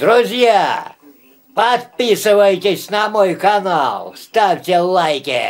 Друзья, подписывайтесь на мой канал, ставьте лайки.